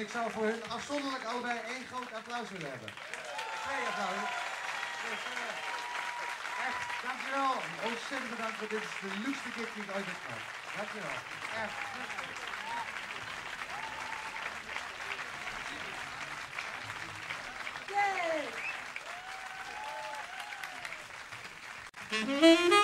En ik zou voor hun afzonderlijk allebei één groot applaus willen hebben. Twee applaus. Echt, dankjewel. Ontzettend bedankt, want dit is de luxe gift die ik ooit heb gehad. Dankjewel. Echt. Yay!